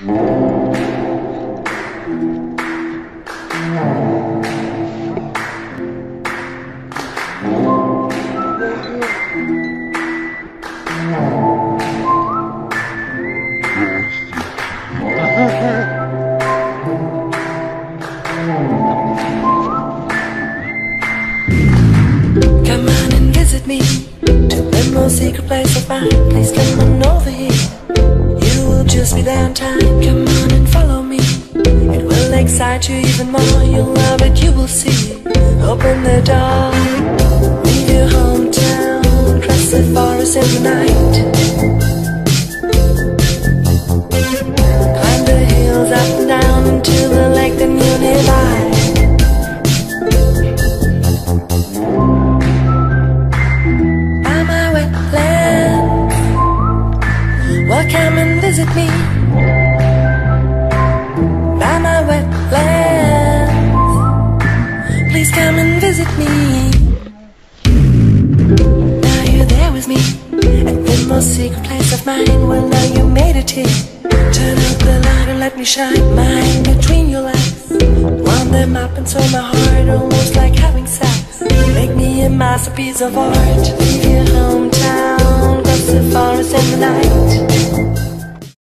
Come on and visit me to the most secret place of mine. Please come on over here. You just be there on time. Come on and follow me. It will excite you even more. You'll love it, you will see. Open the door, leave your hometown, cross the forest in the night. Climb the hills up and down into the lake, then you're nearby. by my visit me by my wetlands. Please come and visit me. Now you're there with me at the most secret place of mine. Well, now you made it here. Turn up the light and let me shine mine between your legs. Warm them up and swell my heart almost like having sex. Make me a masterpiece of art. Leave your hometown, cross the forest in the night.